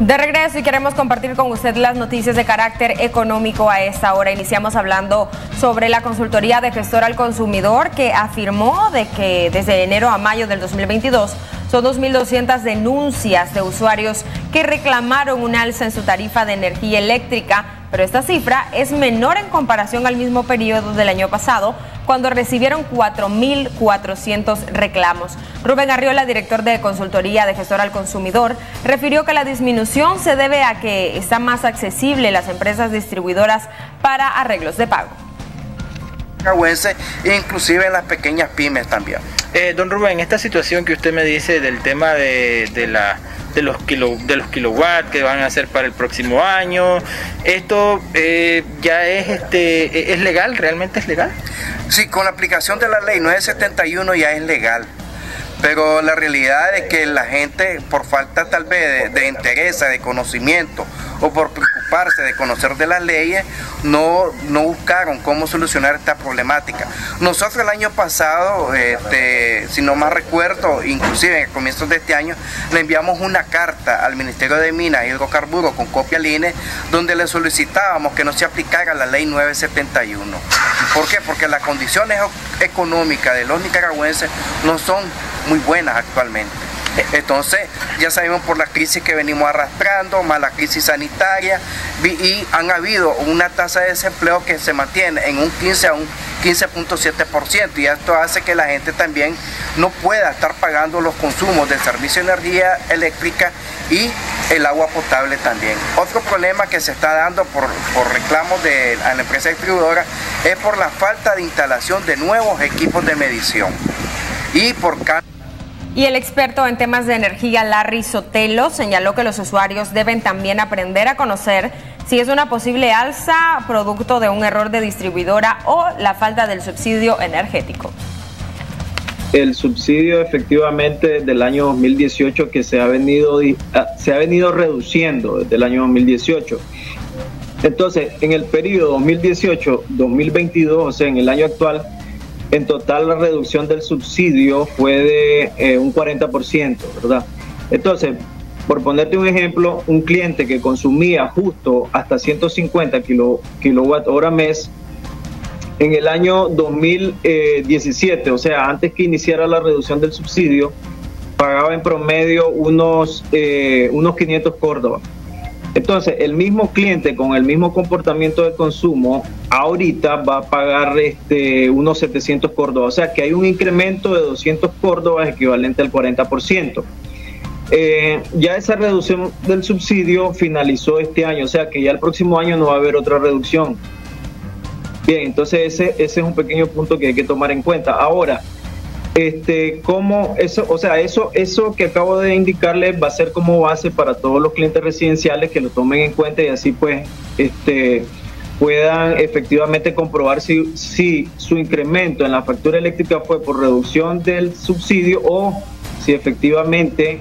De regreso y queremos compartir con usted las noticias de carácter económico a esta hora. Iniciamos hablando sobre la consultoría de gestor al consumidor que afirmó de que desde enero a mayo del 2022 son 2.200 denuncias de usuarios que reclamaron un alza en su tarifa de energía eléctrica, pero esta cifra es menor en comparación al mismo periodo del año pasado, cuando recibieron 4.400 reclamos. Rubén Arriola, director de consultoría de gestor al consumidor, refirió que la disminución se debe a que está más accesible las empresas distribuidoras para arreglos de pago. Inclusive en las pequeñas pymes también. Eh, don Rubén, esta situación que usted me dice del tema de, la de los kilo, de los kilowatts que van a hacer para el próximo año. ¿Esto eh, ya es este es legal? ¿Realmente es legal? Sí, con la aplicación de la ley 971 ya es legal. Pero la realidad es que la gente, por falta tal vez de, de interés, de conocimiento o por preocuparse de conocer de las leyes, no, no buscaron cómo solucionar esta problemática. Nosotros el año pasado, este, si no más recuerdo, inclusive en comienzos de este año, le enviamos una carta al Ministerio de Minas y Hidrocarburos con copia al INE, donde le solicitábamos que no se aplicara la ley 971. ¿Por qué? Porque las condiciones económicas de los nicaragüenses no son muy buenas actualmente. Entonces, ya sabemos por la crisis que venimos arrastrando, más la crisis sanitaria, y han habido una tasa de desempleo que se mantiene en un 15 a un 15.7%, y esto hace que la gente también no pueda estar pagando los consumos del servicio de energía eléctrica y el agua potable también. Otro problema que se está dando por, por reclamos de la empresa distribuidora es por la falta de instalación de nuevos equipos de medición y por y el experto en temas de energía, Larry Sotelo, señaló que los usuarios deben también aprender a conocer si es una posible alza producto de un error de distribuidora o la falta del subsidio energético. El subsidio efectivamente del año 2018 que se ha venido, ah, se ha venido reduciendo desde el año 2018. Entonces, en el periodo 2018-2022, o sea, en el año actual, en total la reducción del subsidio fue de eh, un 40%, ¿verdad? Entonces, por ponerte un ejemplo, un cliente que consumía justo hasta 150 kilo, kilowatt hora mes, en el año 2017, o sea, antes que iniciara la reducción del subsidio, pagaba en promedio unos, eh, unos 500 Córdoba. Entonces, el mismo cliente con el mismo comportamiento de consumo, ahorita va a pagar este, unos 700 córdobas. O sea que hay un incremento de 200 córdobas equivalente al 40%. Eh, ya esa reducción del subsidio finalizó este año, o sea que ya el próximo año no va a haber otra reducción. Bien, entonces ese, ese es un pequeño punto que hay que tomar en cuenta. Ahora, este, cómo eso, o sea, eso, eso que acabo de indicarles va a ser como base para todos los clientes residenciales que lo tomen en cuenta y así pues, este, puedan efectivamente comprobar si, si su incremento en la factura eléctrica fue por reducción del subsidio o si efectivamente